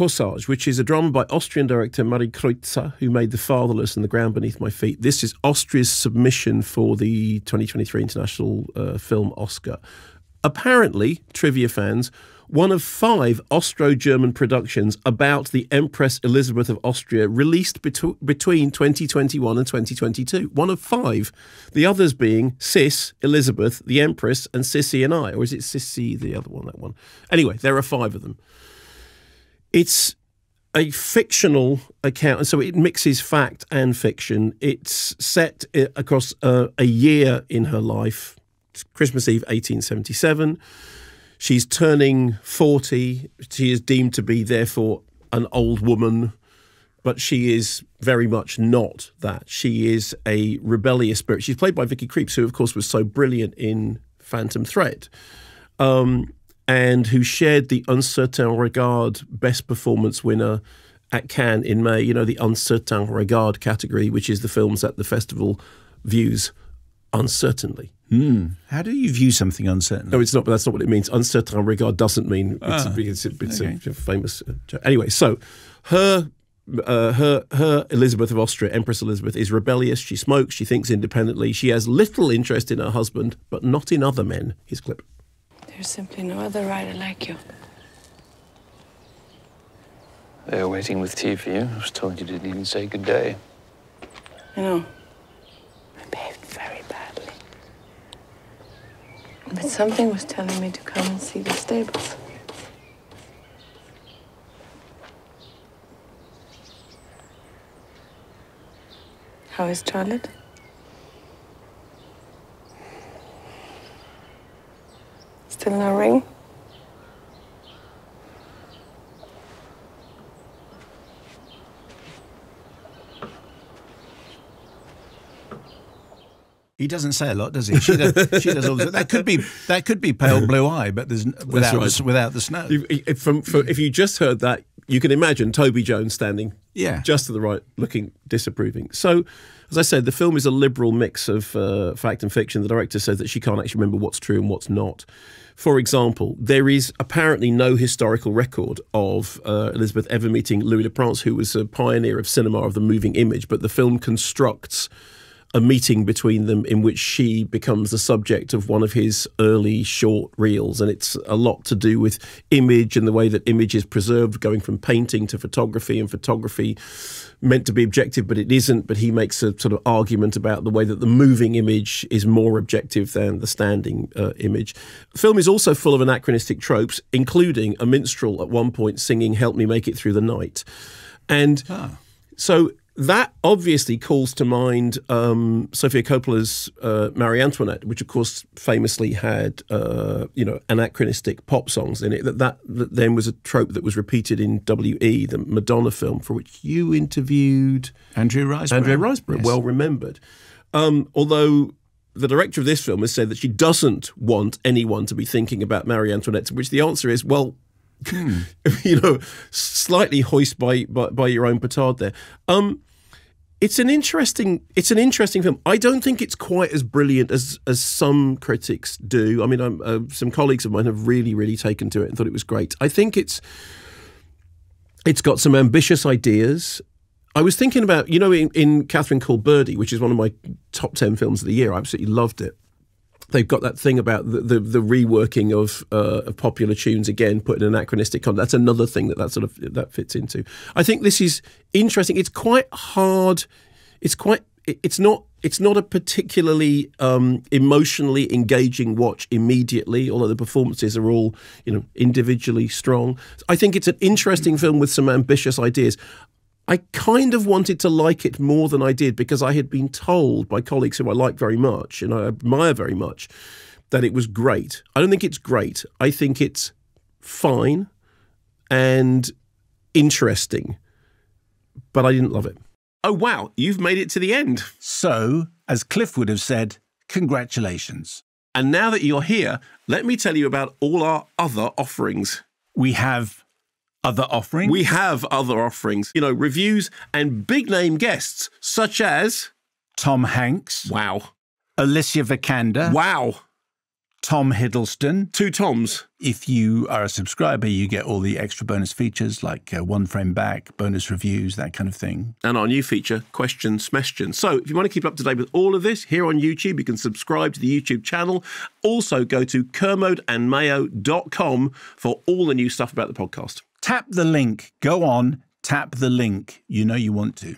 Corsage, which is a drama by Austrian director Marie Kreutzer, who made The Fatherless and The Ground Beneath My Feet. This is Austria's submission for the 2023 International uh, Film Oscar. Apparently, trivia fans, one of five Austro German productions about the Empress Elisabeth of Austria released betw- between 2021 and 2022. One of five. The others being Sis, Elisabeth, the Empress, and Sissy and I. Or is it Sissy, the other one, that one? Anyway, there are five of them. It's a fictional account, and so it mixes fact and fiction. It's set across a year in her life, Christmas Eve, 1877. She's turning 40. She is deemed to be, therefore, an old woman, but she is very much not that. She is a rebellious spirit. She's played by Vicky Krieps, who, of course, was so brilliant in Phantom Thread, um, and who shared the Un Certain Regard Best Performance winner at Cannes in May. You know, the Un Certain Regard category, which is the films that the festival views uncertainly. Mm. How do you view something uncertain? No, it's not. But that's not what it means. Uncertain regard doesn't mean it's, Ah, a, it's, a, it's okay. a famous. Uh, joke. anyway, so her. Uh, her her Elisabeth of Austria, Empress Elisabeth, is rebellious. She smokes. She thinks independently. She has little interest in her husband, but not in other men. His clip. There's simply no other rider like you. They are waiting with tea for you. I was told you didn't even say good day. I know. I behaved very badly. But something was telling me to come and see the stables. How is Charlotte? Still no ring? He doesn't say a lot, does he? She does, she does all this. That could be that could be pale blue eye, but there's without right. the, without the snow. You- If, from, from, if you just heard that, you can imagine Toby Jones standing Yeah. just to the right, looking disapproving. So, as I said, the film is a liberal mix of uh, fact and fiction. The director says that she can't actually remember what's true and what's not. For example, there is apparently no historical record of uh, Elisabeth ever meeting Louis Le Prince, who was a pioneer of cinema of the moving image, but the film constructs a meeting between them in which she becomes the subject of one of his early short reels. And it's a lot to do with image and the way that image is preserved, going from painting to photography, and photography meant to be objective, but it isn't. But he makes a sort of argument about the way that the moving image is more objective than the standing uh, image. The film is also full of anachronistic tropes, including a minstrel at one point singing, Help Me Make It Through the Night. And so that obviously calls to mind um, Sofia Coppola's uh, Marie Antoinette, which of course famously had uh, you know anachronistic pop songs in it. That, that that then was a trope that was repeated in W.E. the Madonna film, for which you interviewed Andrew Riseborough. Andrea Riseborough, Yes. well remembered. Um, although the director of this film has said that she doesn't want anyone to be thinking about Marie Antoinette, to which the answer is, well, you know, slightly hoist by, by by your own petard there. Um, it's an interesting it's an interesting film. I don't think it's quite as brilliant as as some critics do. I mean, uh, some colleagues of mine have really really taken to it and thought it was great. I think it's it's got some ambitious ideas. I was thinking about, you know, in, in Catherine Called Birdy, which is one of my top 10 films of the year, I absolutely loved it. They've got that thing about the, the, the reworking of, uh, of popular tunes again, put in anachronistic context. That's another thing that that sort of that fits into. I think this is interesting. It's quite hard. It's quite. It's not. It's not a particularly um, emotionally engaging watch immediately. Although the performances are all, you know, individually strong. I think it's an interesting film with some ambitious ideas. I kind of wanted to like it more than I did because I had been told by colleagues who I like very much and I admire very much that it was great. I don't think it's great. I think it's fine and interesting, but I didn't love it. Oh, wow, you've made it to the end. So, as Cliff would have said, congratulations. And now that you're here, let me tell you about all our other offerings. We have other offerings. We have other offerings, you know, reviews and big name guests such as Tom Hanks, wow, Alicia Vikander, wow, Tom Hiddleston. Two Toms. If you are a subscriber, you get all the extra bonus features like uh, one frame back, bonus reviews, that kind of thing. and our new feature, Question Smestion. So, if you want to keep up to date with all of this here on YouTube, you can subscribe to the YouTube channel. Also, go to kermodeandmayo.com for all the new stuff about the podcast. Tap the link. Go on, tap the link. You know you want to.